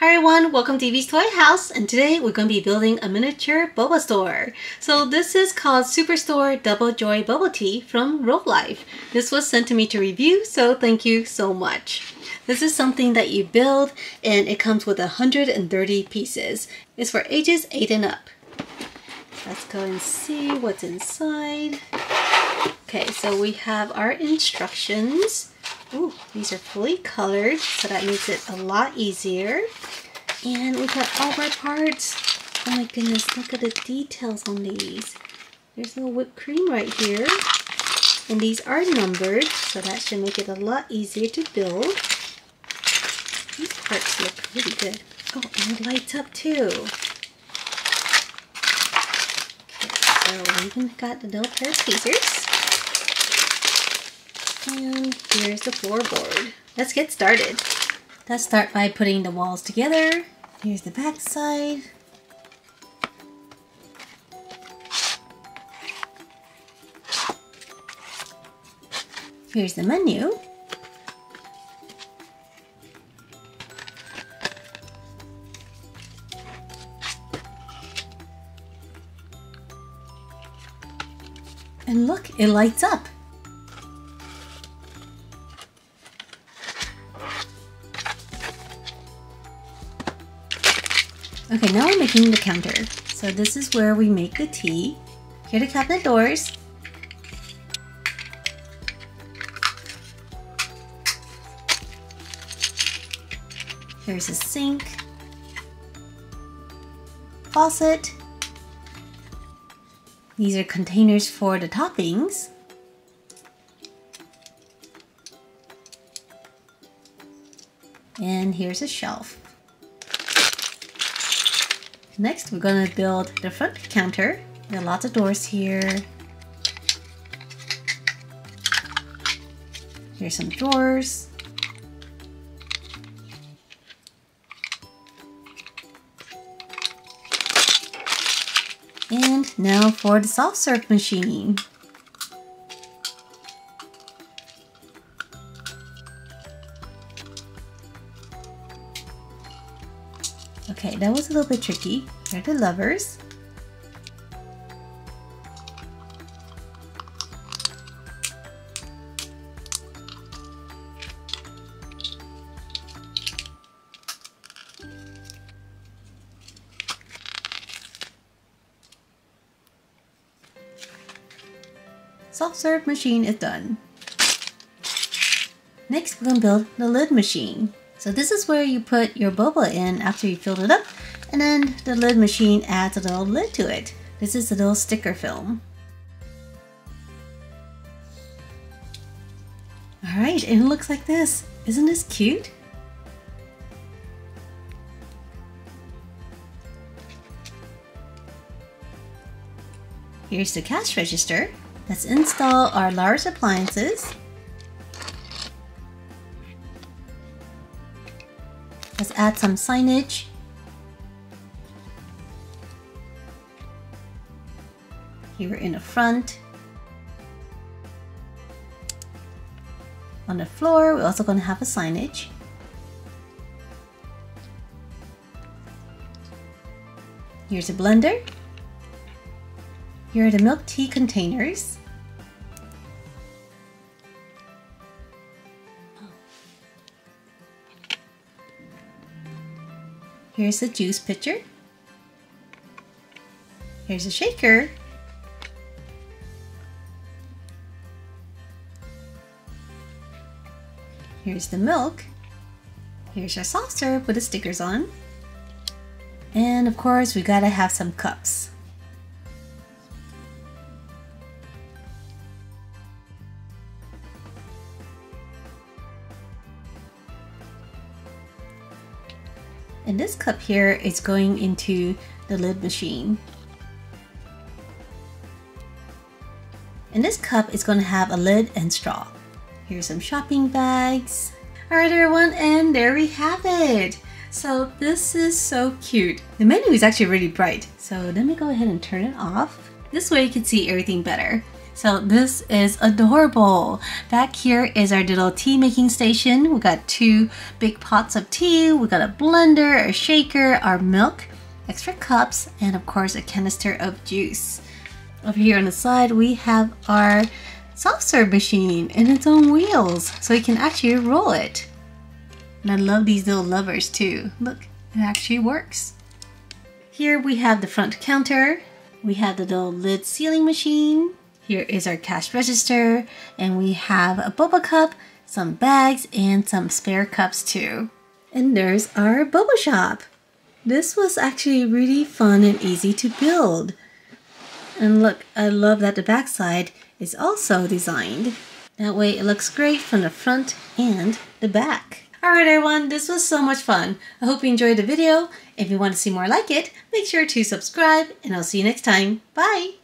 Hi everyone, welcome to Evie's Toy House and today we're going to be building a miniature boba store. So this is called Superstore Double Joy Bubble Tea from Rolife. This was sent to me to review so thank you so much. This is something that you build and it comes with 130 pieces. It's for ages 8 and up. Let's go and see what's inside. Okay, so we have our instructions. Ooh, these are fully colored, so that makes it a lot easier. And we've got all our parts. Oh my goodness, look at the details on these. There's a little whipped cream right here. And these are numbered, so that should make it a lot easier to build. These parts look really good. Oh, and it lights up too. Okay, so we even got the little pair of tweezers. And here's the floorboard. Let's get started. Let's start by putting the walls together. Here's the back side. Here's the menu. And look, it lights up. Okay, now we're making the counter. So this is where we make the tea. Here are the cabinet doors. Here's a sink. Faucet. These are containers for the toppings. And here's a shelf. Next, we're gonna build the front counter. There are lots of doors here. Here's some drawers. And now for the soft serve machine. Okay, that was a little bit tricky. Here are the lovers. Soft serve machine is done. Next, we're going to build the lid machine. So this is where you put your boba in after you filled it up and then the lid machine adds a little lid to it. This is a little sticker film. Alright, and it looks like this. Isn't this cute? Here's the cash register. Let's install our large appliances. Let's add some signage. Here in the front. On the floor, we're also going to have a signage. Here's a blender. Here are the milk tea containers. Here's the juice pitcher. Here's a shaker. Here's the milk. Here's our saucer with the stickers on. And of course, we gotta have some cups. And this cup here is going into the lid machine. And this cup is going to have a lid and straw. Here's some shopping bags. Alright everyone, and there we have it! So this is so cute. The menu is actually really bright, so let me go ahead and turn it off. This way you can see everything better. So this is adorable. Back here is our little tea making station. We got two big pots of tea. We got a blender, a shaker, our milk, extra cups, and of course a canister of juice. Over here on the side, we have our soft serve machine and its own wheels, so you can actually roll it. And I love these little levers too. Look, it actually works. Here we have the front counter. We have the little lid sealing machine. Here is our cash register. And we have a boba cup, some bags, and some spare cups too. And there's our boba shop. This was actually really fun and easy to build. And look, I love that the backside is also designed. That way it looks great from the front and the back. Alright everyone, this was so much fun. I hope you enjoyed the video. If you want to see more like it, make sure to subscribe and I'll see you next time. Bye!